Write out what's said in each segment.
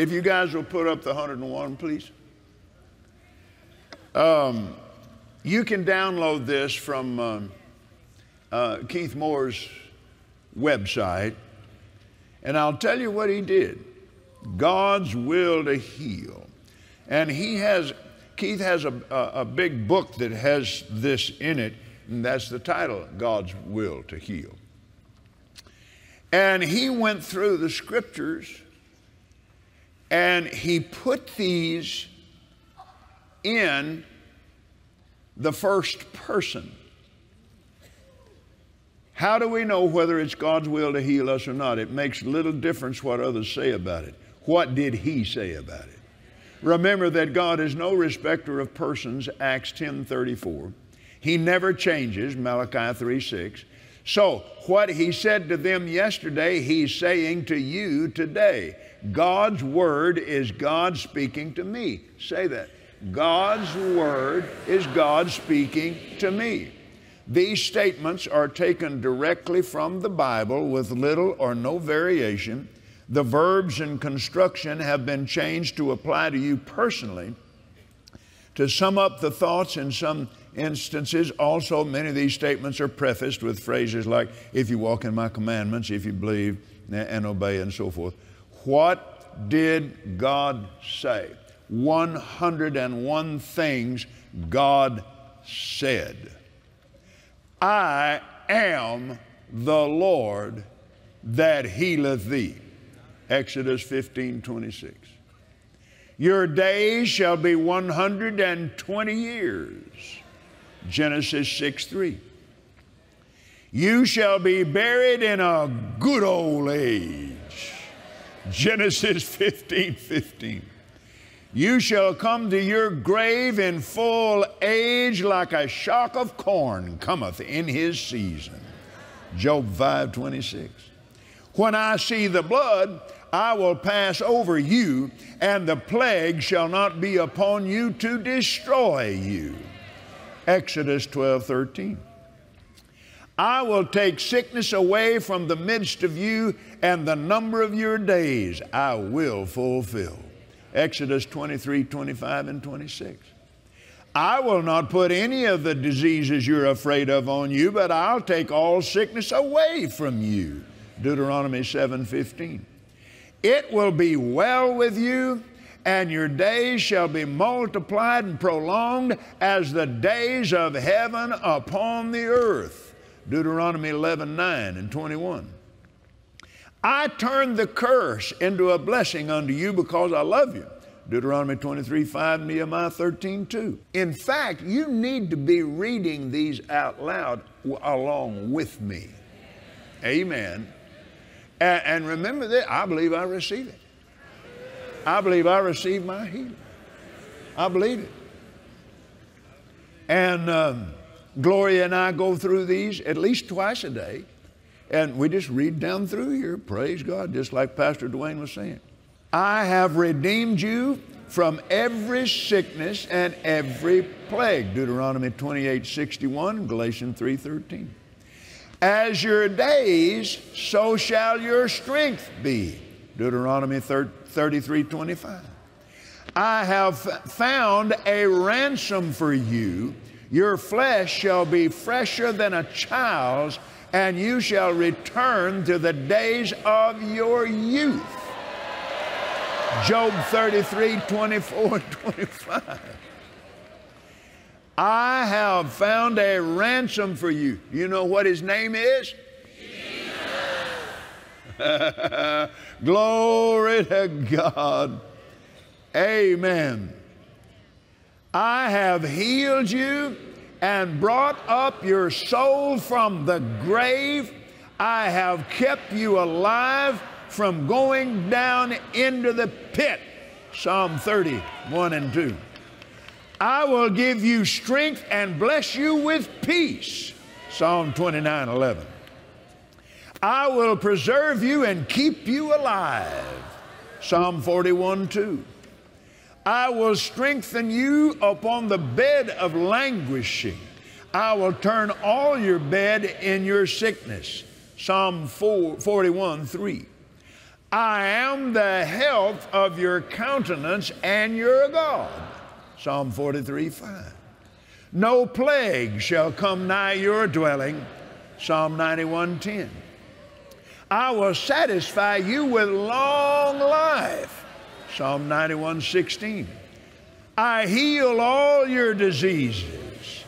if you guys will put up the 101, please. Um, you can download this from um, uh, Keith Moore's website, and I'll tell you what he did God's will to heal. And he has, Keith has a, a, a big book that has this in it, and that's the title God's Will to Heal. And he went through the scriptures and he put these in the first person. How do we know whether it's God's will to heal us or not? It makes little difference what others say about it. What did he say about it? Remember that God is no respecter of persons, Acts 10:34. He never changes, Malachi 3:6. So, what he said to them yesterday, he's saying to you today. God's word is God speaking to me. Say that. God's word is God speaking to me. These statements are taken directly from the Bible with little or no variation. The verbs and construction have been changed to apply to you personally. To sum up the thoughts in some instances, also many of these statements are prefaced with phrases like, if you walk in my commandments, if you believe and obey, and so forth. What did God say? 101 things God said. I am the Lord that healeth thee. Exodus 15 26. Your days shall be 120 years. Genesis 6 3. You shall be buried in a good old age. Genesis 15 15. You shall come to your grave in full age like a shock of corn cometh in his season. Job 5 26. When I see the blood, I will pass over you, and the plague shall not be upon you to destroy you. Exodus 12 13. I will take sickness away from the midst of you, and the number of your days I will fulfill. Exodus 23, 25, and 26. I will not put any of the diseases you're afraid of on you, but I'll take all sickness away from you. Deuteronomy 7, 15. It will be well with you, and your days shall be multiplied and prolonged as the days of heaven upon the earth. Deuteronomy 11, 9 and 21. I turned the curse into a blessing unto you because I love you. Deuteronomy 23, 5, Nehemiah 13, 2. In fact, you need to be reading these out loud along with me. Amen. And, and remember that I believe I receive it. I believe I receive my healing. I believe it. And um, Gloria and I go through these at least twice a day. And we just read down through here, praise God, just like Pastor Dwayne was saying. I have redeemed you from every sickness and every plague. Deuteronomy 28 61, Galatians 3 13. As your days, so shall your strength be. Deuteronomy 33 25. I have found a ransom for you. Your flesh shall be fresher than a child's and you shall return to the days of your youth. Job 33 24 and 25. I have found a ransom for you. You know what his name is? Glory to God. Amen. I have healed you and brought up your soul from the grave. I have kept you alive from going down into the pit. Psalm 30, 1 and 2. I will give you strength and bless you with peace. Psalm 29, 11. I will preserve you and keep you alive. Psalm 41, 2. I will strengthen you upon the bed of languishing. I will turn all your bed in your sickness. Psalm 4, 41, 3. I am the health of your countenance and your God. Psalm 43 5. No plague shall come nigh your dwelling. Psalm 91 10. I will satisfy you with long life. Psalm 91 16. I heal all your diseases.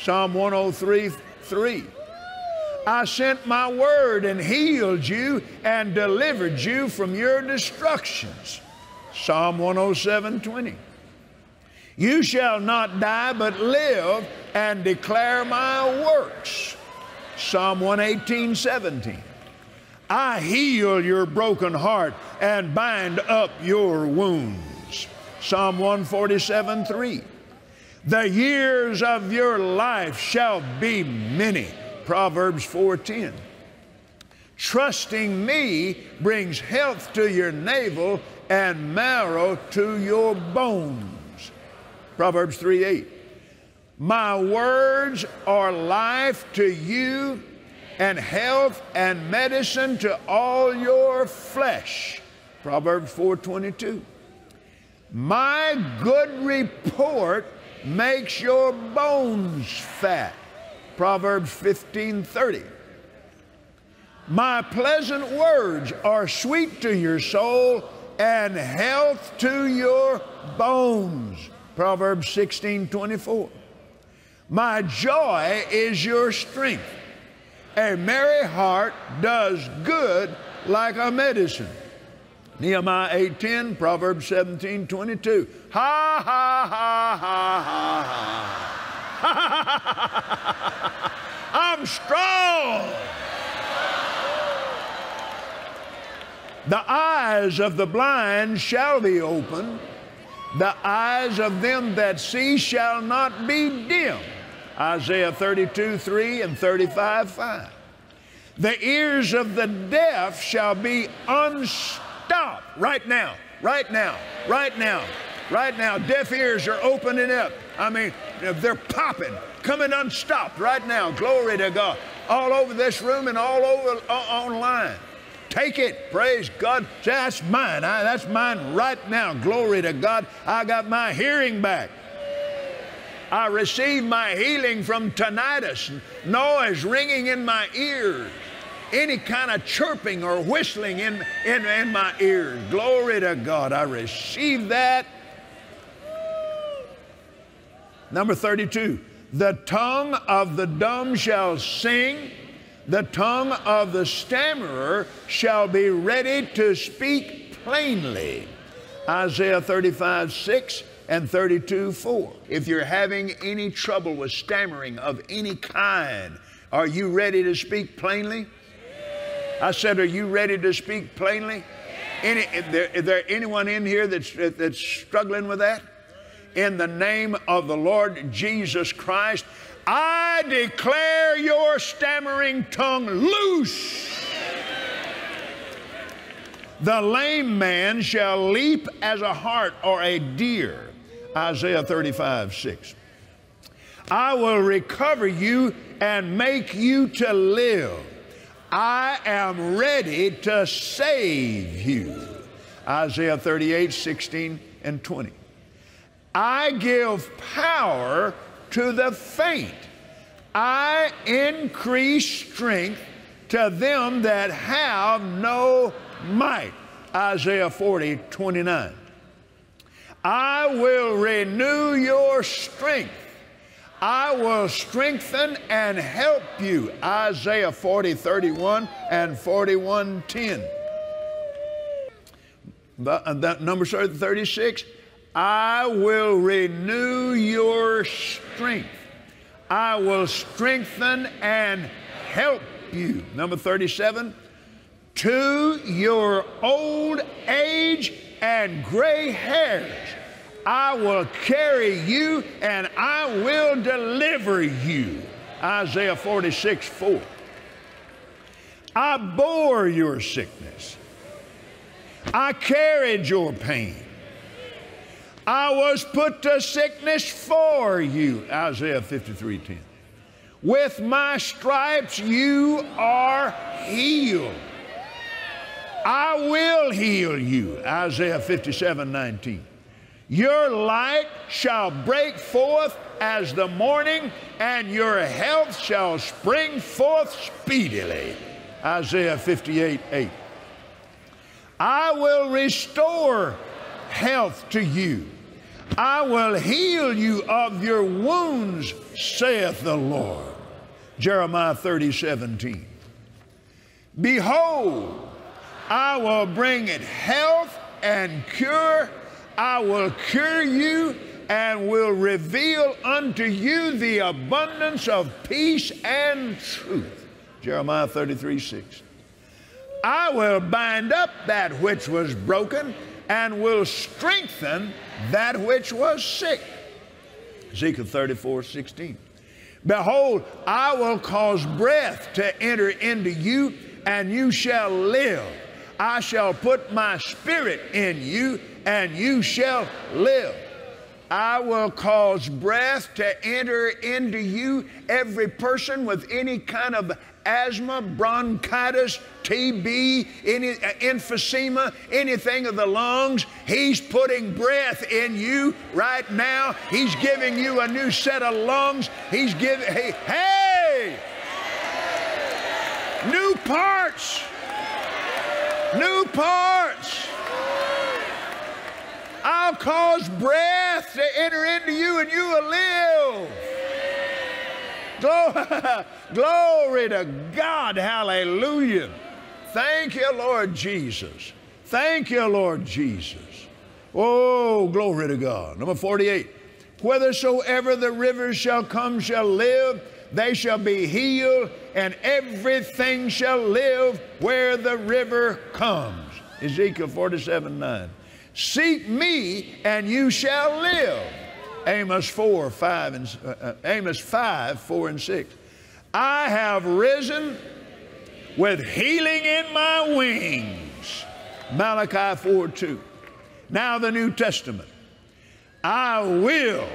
Psalm 103 3. I sent my word and healed you and delivered you from your destructions. Psalm 107 20. You shall not die but live and declare my works. Psalm 118 17. I heal your broken heart and bind up your wounds. Psalm 147 3. The years of your life shall be many. Proverbs 4:10. Trusting me brings health to your navel and marrow to your bones. Proverbs 3:8. My words are life to you and health and medicine to all your flesh. Proverbs 4:22. My good report makes your bones fat. Proverbs 15:30. My pleasant words are sweet to your soul and health to your bones. Proverbs 16:24. My joy is your strength. A merry heart does good like a medicine. Nehemiah 8:10, Proverbs 17:22. Ha ha ha ha ha. ha. I'm strong. The eyes of the blind shall be opened. The eyes of them that see shall not be dim. Isaiah 32, 3 and 35, 5. The ears of the deaf shall be unstopped right now, right now, right now, right now. Deaf ears are opening up. I mean, they're popping, coming unstopped right now. Glory to God. All over this room and all over uh, online. Take it. Praise God. That's mine. I, that's mine right now. Glory to God. I got my hearing back. I received my healing from tinnitus, noise ringing in my ears any kind of chirping or whistling in, in, in my ears. Glory to God. I receive that. Number 32. The tongue of the dumb shall sing, the tongue of the stammerer shall be ready to speak plainly. Isaiah 35, 6 and 32, 4. If you're having any trouble with stammering of any kind, are you ready to speak plainly? I said, Are you ready to speak plainly? Any, is, there, is there anyone in here that's, that's struggling with that? In the name of the Lord Jesus Christ, I declare your stammering tongue loose. The lame man shall leap as a hart or a deer. Isaiah 35, 6. I will recover you and make you to live. I am ready to save you. Isaiah 38, 16 and 20. I give power to the faint. I increase strength to them that have no might. Isaiah 40, 29. I will renew your strength. I will strengthen and help you. Isaiah 40, 31 and 41, 10. But uh, that number 36, I will renew your strength. I will strengthen and help you. Number 37, to your old age and gray hairs I will carry you and I will deliver you. Isaiah 46, 4. I bore your sickness. I carried your pain. I was put to sickness for you. Isaiah 53, 10. With my stripes you are healed. I will heal you. Isaiah 57 19. Your light shall break forth as the morning, and your health shall spring forth speedily. Isaiah 58 8. I will restore health to you. I will heal you of your wounds, saith the Lord. Jeremiah 30 17. Behold, I will bring it health and cure. I will cure you and will reveal unto you the abundance of peace and truth. Jeremiah 33 6. I will bind up that which was broken and will strengthen that which was sick. Ezekiel 34 16. Behold, I will cause breath to enter into you, and you shall live. I shall put my spirit in you, and you shall live. I will cause breath to enter into you. Every person with any kind of asthma, bronchitis, TB, any uh, emphysema, anything of the lungs, He's putting breath in you right now. He's giving you a new set of lungs. He's giving, hey, hey! New parts! New parts! I'll cause breath to enter into you and you will live. Glory to God. Hallelujah. Thank you, Lord Jesus. Thank you, Lord Jesus. Oh, glory to God. Number 48. Whithersoever the rivers shall come shall live, they shall be healed, and everything shall live where the river comes. Ezekiel 47 9. Seek me, and you shall live. Amos 4, 5, and uh, uh, Amos 5, 4 and 6. I have risen with healing in my wings. Malachi 4, 2. Now the New Testament. I will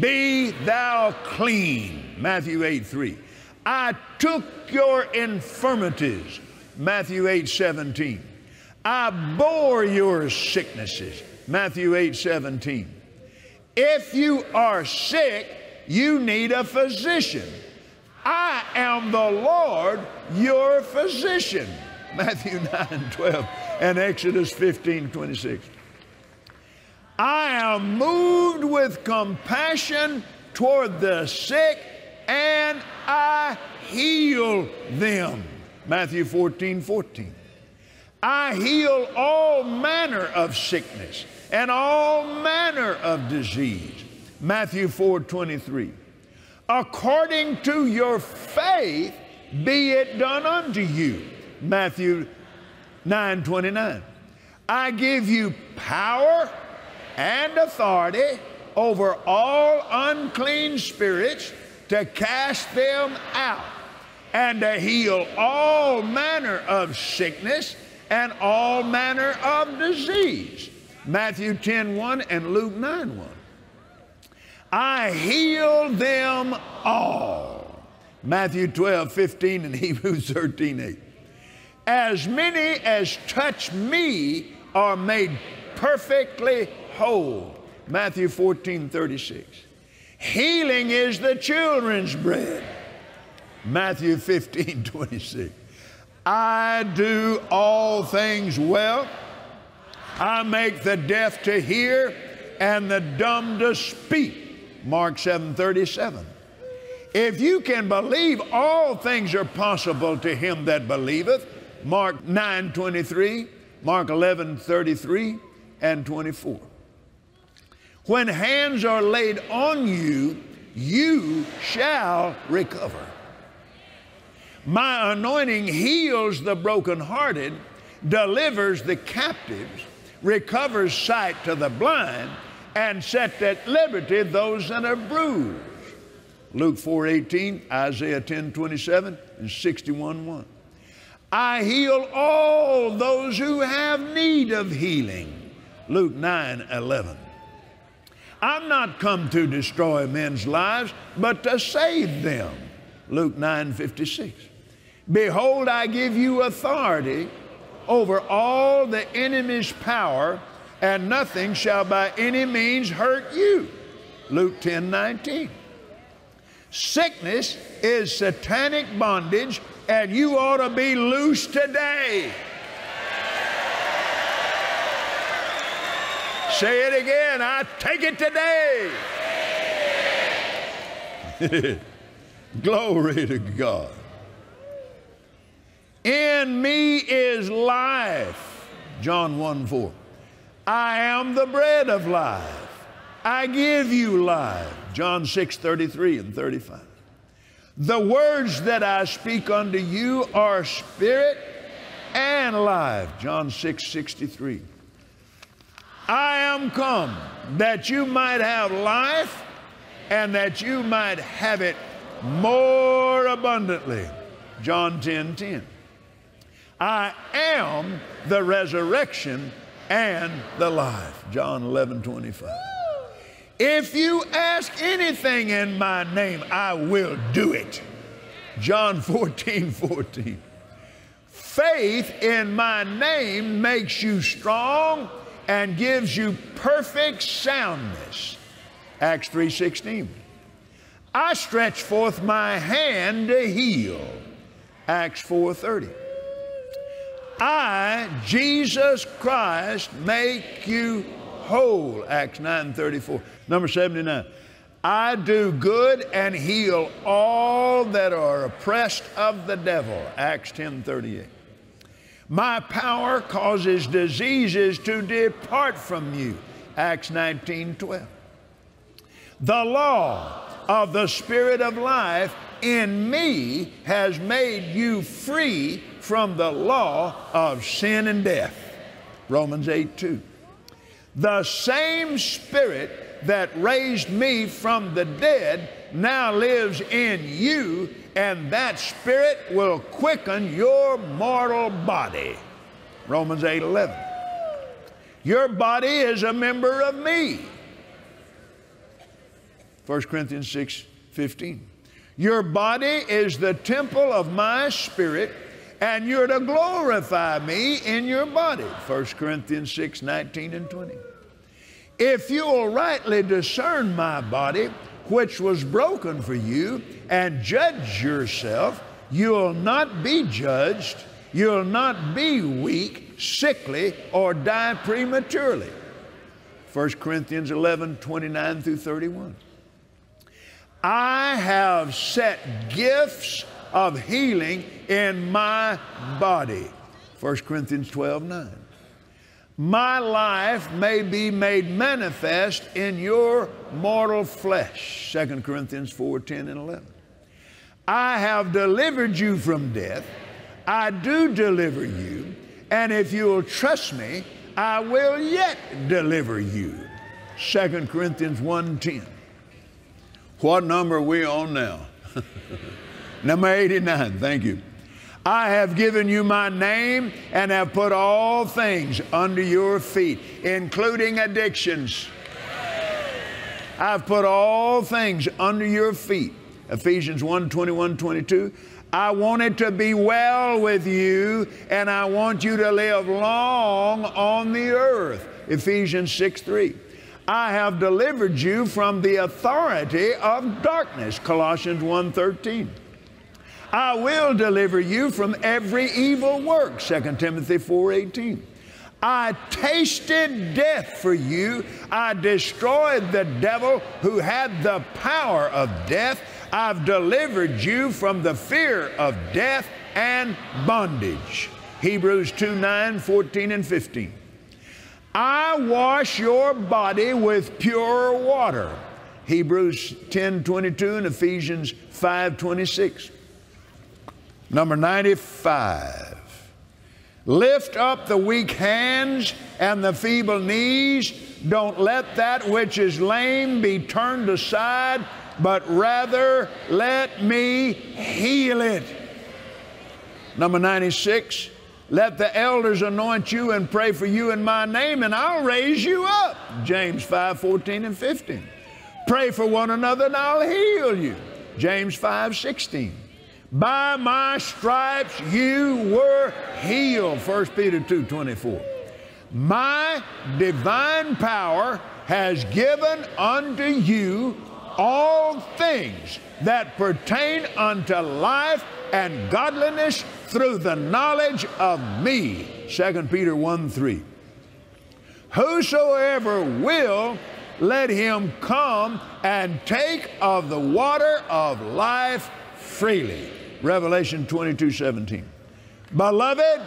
be thou clean. Matthew 8, 3. I took your infirmities. Matthew 8, 17. I bore your sicknesses. Matthew 8, 17. If you are sick, you need a physician. I am the Lord, your physician. Matthew 9, 12, and Exodus 15, 26. I am moved with compassion toward the sick, and I heal them. Matthew 14, 14. I heal all manner of sickness and all manner of disease. Matthew 4 23. According to your faith, be it done unto you. Matthew 9 29. I give you power and authority over all unclean spirits to cast them out and to heal all manner of sickness and all manner of disease. Matthew 10 1 and Luke 9 1. I heal them all. Matthew 12 15 and Hebrews 13 8. As many as touch me are made perfectly whole. Matthew 14 36. Healing is the children's bread. Matthew 15 26. I do all things well. I make the deaf to hear and the dumb to speak. Mark 7 37. If you can believe, all things are possible to him that believeth. Mark 9 23, Mark 11 33, and 24. When hands are laid on you, you shall recover. My anointing heals the brokenhearted, delivers the captives, recovers sight to the blind, and set at liberty those that are bruised. Luke 4:18, Isaiah 10:27, and 61:1. I heal all those who have need of healing. Luke 9:11. I'm not come to destroy men's lives, but to save them. Luke 9:56. Behold, I give you authority over all the enemy's power, and nothing shall by any means hurt you. Luke 10 19. Sickness is satanic bondage, and you ought to be loose today. Say it again. I take it today. Glory to God. In me is life. John 1 4. I am the bread of life. I give you life. John 6 33 and 35. The words that I speak unto you are spirit and life. John 6 63. I am come that you might have life and that you might have it more abundantly. John 10 10. I am the resurrection and the life. John 11 25. If you ask anything in my name, I will do it. John 14 14. Faith in my name makes you strong and gives you perfect soundness. Acts 3:16. I stretch forth my hand to heal. Acts 4:30. I, Jesus Christ, make you whole. Acts 9:34. Number 79. I do good and heal all that are oppressed of the devil. Acts 10:38. My power causes diseases to depart from you. Acts 19:12. The law of the Spirit of life in me has made you free from the law of sin and death. Romans 8 2. The same Spirit that raised me from the dead now lives in you and that spirit will quicken your mortal body. Romans 8 11. Your body is a member of me. 1 Corinthians 6 15. Your body is the temple of my spirit, and you're to glorify me in your body. 1 Corinthians 6 19 and 20. If you will rightly discern my body, which was broken for you, and judge yourself, you'll not be judged, you'll not be weak, sickly, or die prematurely. 1 Corinthians 11 29 through 31. I have set gifts of healing in my body. 1 Corinthians 12 9 my life may be made manifest in your mortal flesh. 2 Corinthians 4 10 and 11. I have delivered you from death. I do deliver you. And if you'll trust me, I will yet deliver you. 2 Corinthians 1 10. What number are we on now? number 89. Thank you. I have given you my name and have put all things under your feet, including addictions. I've put all things under your feet. Ephesians 1 21, 22. I want it to be well with you, and I want you to live long on the earth. Ephesians 6 3. I have delivered you from the authority of darkness. Colossians 1 13. I will deliver you from every evil work. 2 Timothy 4:18. I tasted death for you. I destroyed the devil who had the power of death. I've delivered you from the fear of death and bondage. Hebrews 2 9, 14, and 15. I wash your body with pure water. Hebrews 10 22 and Ephesians 5 26. Number 95. Lift up the weak hands and the feeble knees. Don't let that which is lame be turned aside, but rather let me heal it. Number 96. Let the elders anoint you and pray for you in my name, and I'll raise you up. James 5 14 and 15. Pray for one another, and I'll heal you. James 5 16. By my stripes you were healed. 1 Peter 2 24. My divine power has given unto you all things that pertain unto life and godliness through the knowledge of me. 2 Peter 1 3. Whosoever will, let him come and take of the water of life freely. Revelation 22 17. Beloved,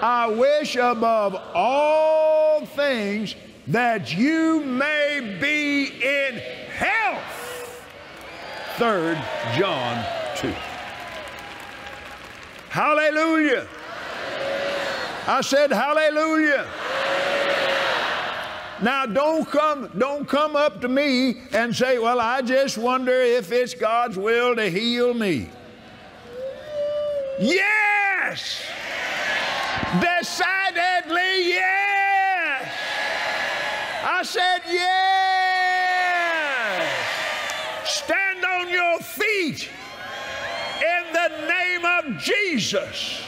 I wish above all things that you may be in health. Third John 2. Hallelujah. I said hallelujah. Now don't come don't come up to me and say, "Well, I just wonder if it's God's will to heal me." Yes! Decidedly, yes! I said, yes! Stand on your feet in the name of Jesus.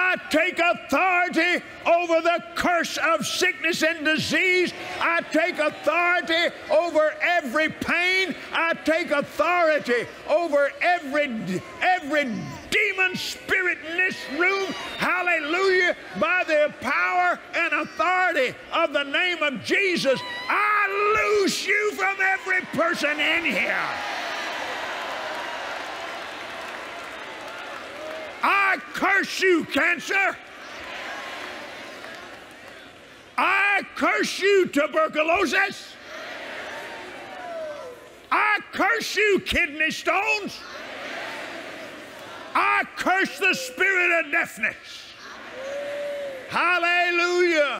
I take authority over the curse of sickness and disease. I take authority over every pain. I take authority over every every demon spirit in this room. Hallelujah. By the power and authority of the name of Jesus, I loose you from every person in here. I curse you, cancer. I curse you, tuberculosis. I curse you, kidney stones. I curse the spirit of deafness. Hallelujah.